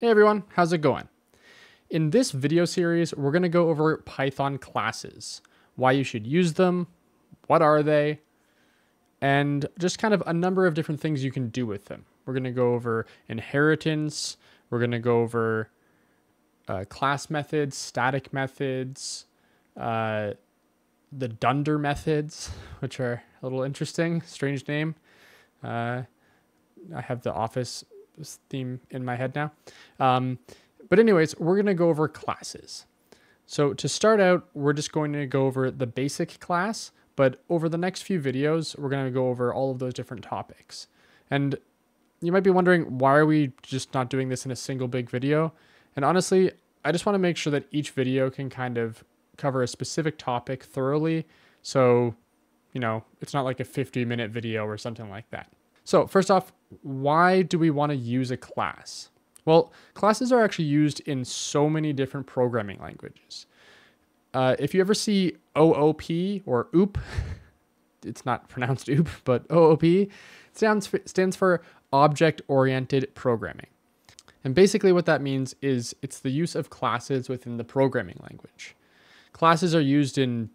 Hey everyone, how's it going? In this video series, we're going to go over Python classes, why you should use them, what are they, and just kind of a number of different things you can do with them. We're going to go over inheritance, we're to go over uh, class methods, static methods, uh, the dunder methods, which are a little interesting, strange name. Uh, I have the office theme in my head now. Um, but anyways, we're going to go over classes. So to start out, we're just going to go over the basic class, but over the next few videos, we're going to go over all of those different topics. And you might be wondering, why are we just not doing this in a single big video? And honestly, I just want to make sure that each video can kind of cover a specific topic thoroughly. So, you know, it's not like a 50 minute video or something like that. So first off, why do we want to use a class? Well, classes are actually used in so many different programming languages. Uh, if you ever see OOP or OOP, it's not pronounced OOP, but OOP stands for, stands for Object Oriented Programming. And basically, what that means is it's the use of classes within the programming language. Classes are used in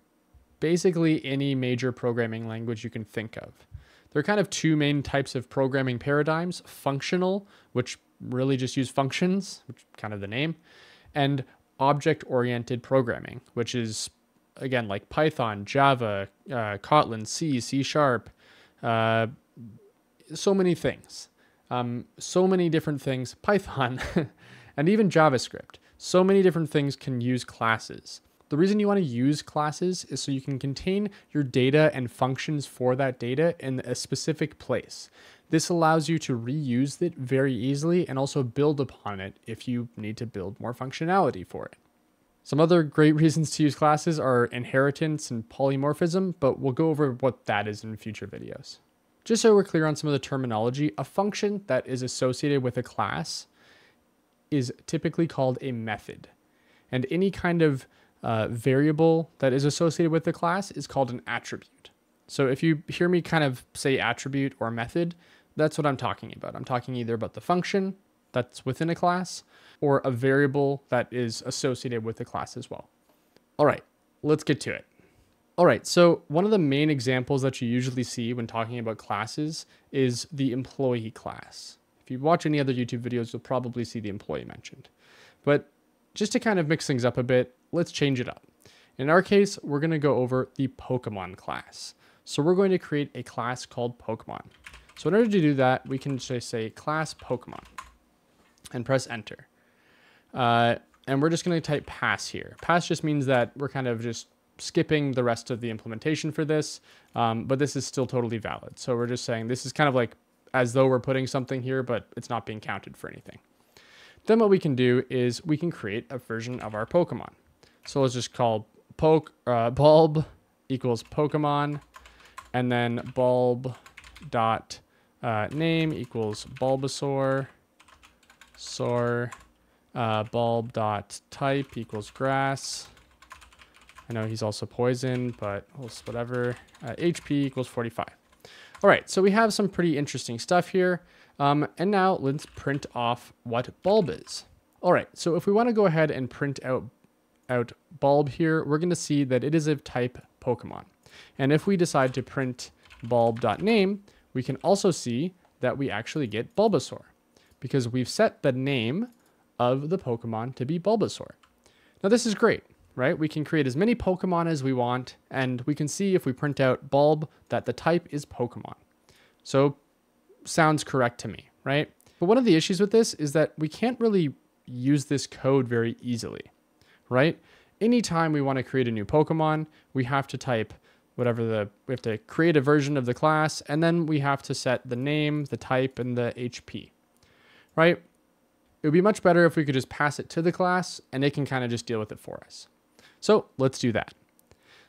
basically any major programming language you can think of. There are kind of two main types of programming paradigms functional, which really just use functions, which kind of the name, and object oriented programming, which is again like Python, Java, uh, Kotlin, C, C sharp, uh, so many things. Um, so many different things, Python, and even JavaScript. So many different things can use classes. The reason you want to use classes is so you can contain your data and functions for that data in a specific place. This allows you to reuse it very easily and also build upon it if you need to build more functionality for it. Some other great reasons to use classes are inheritance and polymorphism, but we'll go over what that is in future videos. Just so we're clear on some of the terminology, a function that is associated with a class is typically called a method. And any kind of uh, variable that is associated with the class is called an attribute. So if you hear me kind of say attribute or method, that's what I'm talking about. I'm talking either about the function that's within a class or a variable that is associated with the class as well. All right, let's get to it. All right, so one of the main examples that you usually see when talking about classes is the employee class. If you watch any other YouTube videos, you'll probably see the employee mentioned. But just to kind of mix things up a bit, let's change it up. In our case, we're going to go over the Pokemon class. So we're going to create a class called Pokemon. So in order to do that, we can just say class Pokemon and press enter. Uh, and we're just going to type pass here. Pass just means that we're kind of just skipping the rest of the implementation for this, um, but this is still totally valid. So we're just saying this is kind of like as though we're putting something here, but it's not being counted for anything. Then what we can do is we can create a version of our Pokemon. So let's just call poke uh, bulb equals Pokemon, and then bulb dot uh, name equals Bulbasaur, sor uh, bulb dot type equals grass. I know he's also poison, but whatever. Uh, HP equals 45. All right, so we have some pretty interesting stuff here. Um, and now let's print off what bulb is. All right, so if we want to go ahead and print out out bulb here, we're going to see that it is of type Pokemon. And if we decide to print bulb.name, we can also see that we actually get Bulbasaur because we've set the name of the Pokemon to be Bulbasaur. Now this is great, right? We can create as many Pokemon as we want, and we can see if we print out bulb that the type is Pokemon. So sounds correct to me, right? But one of the issues with this is that we can't really use this code very easily right? Anytime we want to create a new Pokemon, we have to type whatever the, we have to create a version of the class, and then we have to set the name, the type, and the HP, right? It would be much better if we could just pass it to the class and it can kind of just deal with it for us. So let's do that.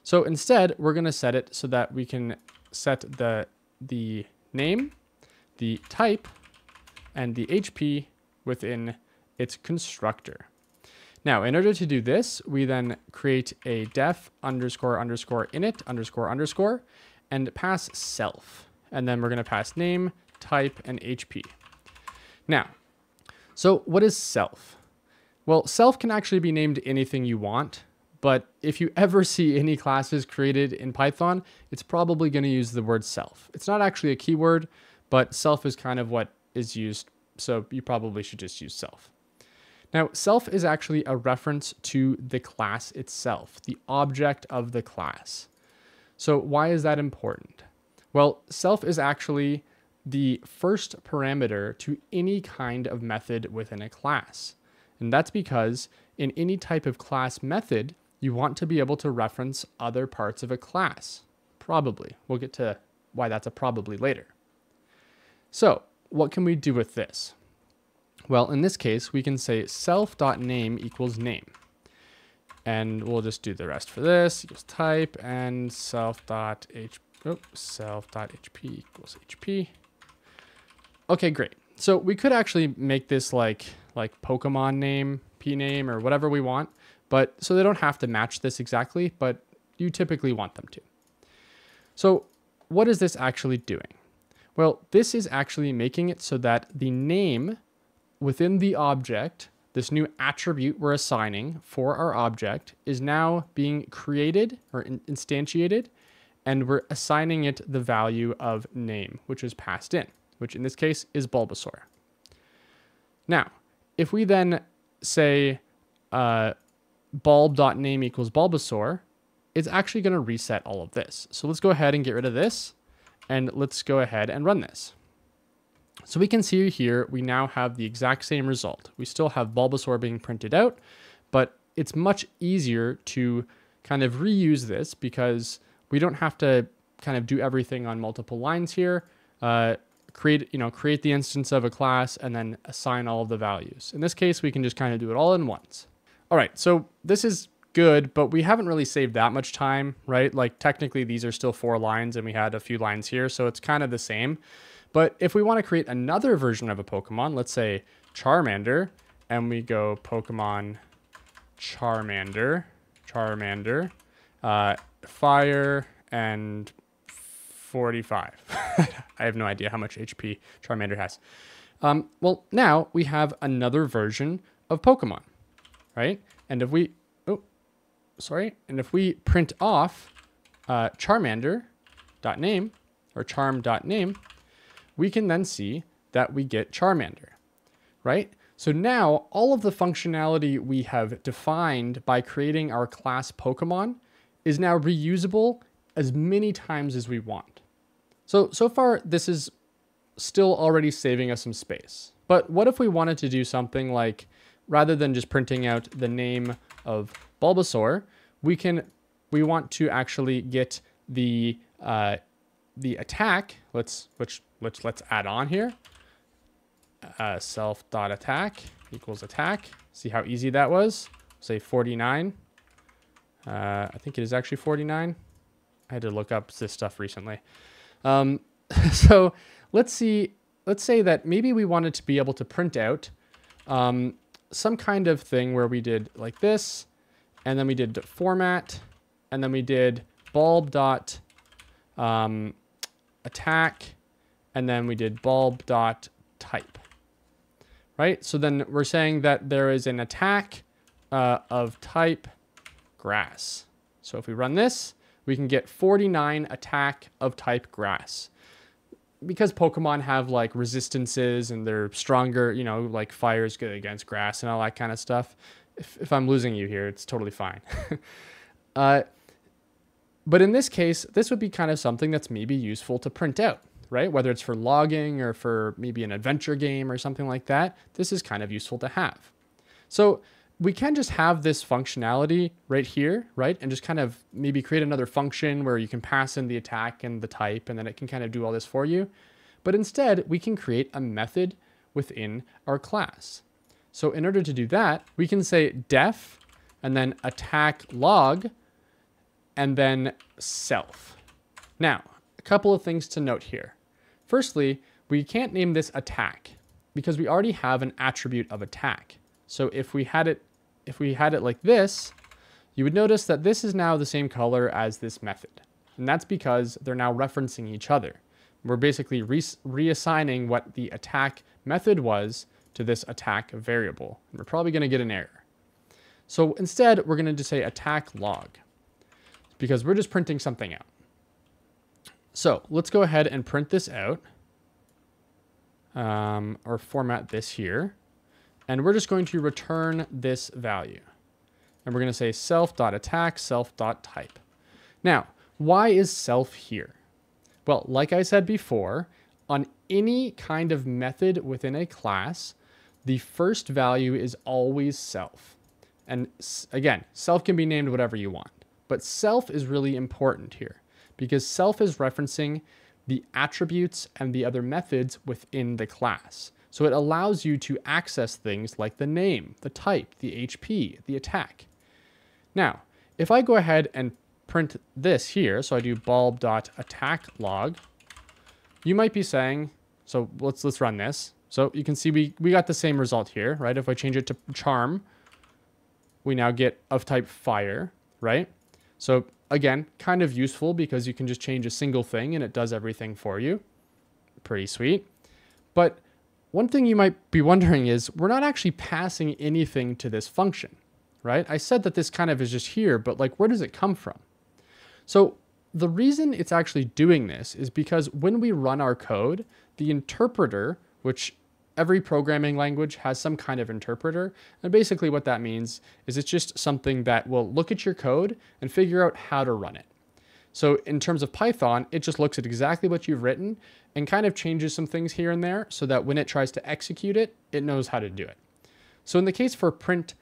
So instead, we're going to set it so that we can set the, the name, the type, and the HP within its constructor. Now, in order to do this, we then create a def underscore underscore init underscore underscore and pass self. And then we're going to pass name, type, and HP. Now, So what is self? Well, self can actually be named anything you want, but if you ever see any classes created in Python, it's probably going to use the word self. It's not actually a keyword, but self is kind of what is used, so you probably should just use self. Now, self is actually a reference to the class itself, the object of the class. So why is that important? Well, self is actually the first parameter to any kind of method within a class. And that's because in any type of class method, you want to be able to reference other parts of a class. Probably. We'll get to why that's a probably later. So what can we do with this? Well, in this case, we can say self.name equals name. And we'll just do the rest for this. Equals type and self.h oh, self.hp equals hp. Okay, great. So we could actually make this like like Pokemon name, P name, or whatever we want. But so they don't have to match this exactly, but you typically want them to. So what is this actually doing? Well, this is actually making it so that the name within the object, this new attribute we're assigning for our object, is now being created or instantiated, and we're assigning it the value of name, which is passed in, which in this case is Bulbasaur. Now, if we then say uh, bulb.name equals Bulbasaur, it's actually going to reset all of this. So let's go ahead and get rid of this, and let's go ahead and run this. So we can see here, we now have the exact same result. We still have Bulbasaur being printed out, but it's much easier to kind of reuse this because we don't have to kind of do everything on multiple lines here. Uh, create, you know, create the instance of a class and then assign all of the values. In this case, we can just kind of do it all in once. All right, so this is good, but we haven't really saved that much time, right? Like technically these are still four lines and we had a few lines here, so it's kind of the same. But if we want to create another version of a Pokemon, let's say Charmander, and we go Pokemon Charmander, Charmander, uh, fire and 45. I have no idea how much HP Charmander has. Um, well, now we have another version of Pokemon, right? And if we, sorry. And if we print off uh, Charmander.name or charm.name, we can then see that we get Charmander, right? So now all of the functionality we have defined by creating our class Pokemon is now reusable as many times as we want. So, so far, this is still already saving us some space. But what if we wanted to do something like, rather than just printing out the name of Bulbasaur, we can, we want to actually get the, uh, the attack, let's, which, which let's add on here, uh, self dot attack equals attack. See how easy that was? Say 49. Uh, I think it is actually 49. I had to look up this stuff recently. Um, so let's see, let's say that maybe we wanted to be able to print out um, some kind of thing where we did like this, and then we did format, and then we did bulb dot um, attack, and then we did bulb dot type, right? So then we're saying that there is an attack uh, of type grass. So if we run this, we can get 49 attack of type grass. Because Pokemon have like resistances and they're stronger, you know, like fire is good against grass and all that kind of stuff. If, if I'm losing you here, it's totally fine. uh, but in this case, this would be kind of something that's maybe useful to print out, right? Whether it's for logging or for maybe an adventure game or something like that, this is kind of useful to have. So we can just have this functionality right here, right? And just kind of maybe create another function where you can pass in the attack and the type, and then it can kind of do all this for you. But instead, we can create a method within our class. So in order to do that, we can say def and then attack log and then self. Now, a couple of things to note here. Firstly, we can't name this attack because we already have an attribute of attack. So if we had it, if we had it like this, you would notice that this is now the same color as this method. And that's because they're now referencing each other. We're basically re reassigning what the attack method was to this attack variable. And we're probably going to get an error. So instead, we're going to just say attack log because we're just printing something out. So let's go ahead and print this out um, or format this here. And we're just going to return this value. And we're going to say self.attack, self.type. Now, why is self here? Well, like I said before, on any kind of method within a class, the first value is always self. And again, self can be named whatever you want, but self is really important here because self is referencing the attributes and the other methods within the class. So it allows you to access things like the name, the type, the HP, the attack. Now, if I go ahead and print this here, so I do bulb.attack log, you might be saying, so let's let's run this. So you can see we, we got the same result here, right? If I change it to charm, we now get of type fire, right? So again, kind of useful because you can just change a single thing and it does everything for you. Pretty sweet. But one thing you might be wondering is we're not actually passing anything to this function, right? I said that this kind of is just here, but like where does it come from? So the reason it's actually doing this is because when we run our code, the interpreter, which every programming language has some kind of interpreter. And basically what that means is it's just something that will look at your code and figure out how to run it. So in terms of Python, it just looks at exactly what you've written and kind of changes some things here and there so that when it tries to execute it, it knows how to do it. So in the case for print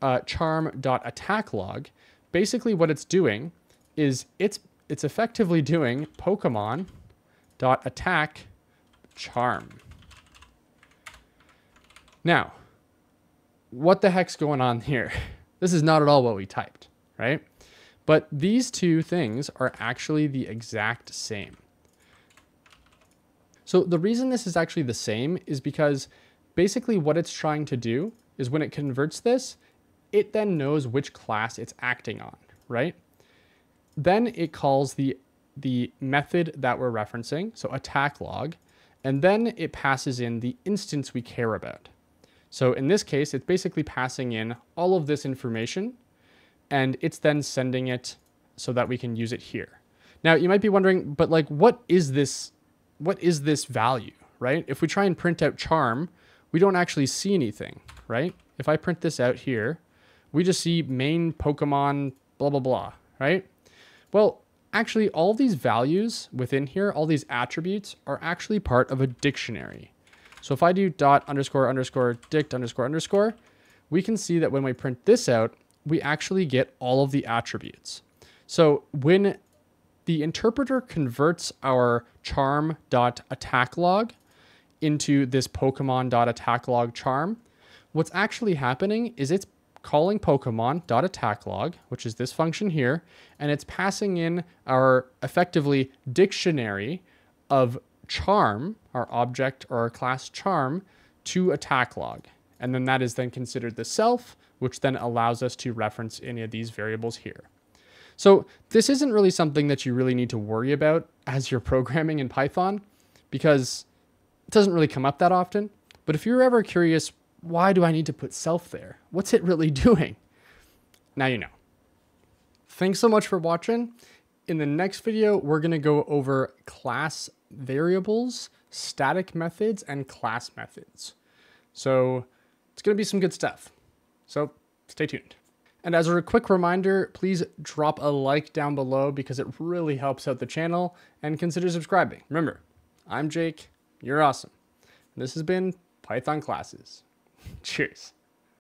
uh, charm.attack log, basically what it's doing is it's it's effectively doing Pokemon.attack charm. Now, what the heck's going on here? This is not at all what we typed, right? But these two things are actually the exact same. So the reason this is actually the same is because basically what it's trying to do is when it converts this, it then knows which class it's acting on, right? Then it calls the, the method that we're referencing, so attack log, and then it passes in the instance we care about. So in this case, it's basically passing in all of this information and it's then sending it so that we can use it here. Now you might be wondering, but like, what is this? What is this value, right? If we try and print out charm, we don't actually see anything, right? If I print this out here, we just see main Pokemon, blah, blah, blah, right? Well, actually all these values within here, all these attributes are actually part of a dictionary. So if I do dot underscore underscore dict underscore underscore, we can see that when we print this out, we actually get all of the attributes. So when the interpreter converts our charm dot attack log into this Pokemon dot attack log charm, what's actually happening is it's calling Pokemon dot attack log, which is this function here, and it's passing in our effectively dictionary of charm, our object or our class charm, to attack log. And then that is then considered the self, which then allows us to reference any of these variables here. So this isn't really something that you really need to worry about as you're programming in Python because it doesn't really come up that often. But if you're ever curious, why do I need to put self there? What's it really doing? Now you know. Thanks so much for watching. In the next video, we're to go over class variables, static methods, and class methods. So it's to be some good stuff. So stay tuned. And as a quick reminder, please drop a like down below because it really helps out the channel and consider subscribing. Remember, I'm Jake, you're awesome. This has been Python Classes. Cheers.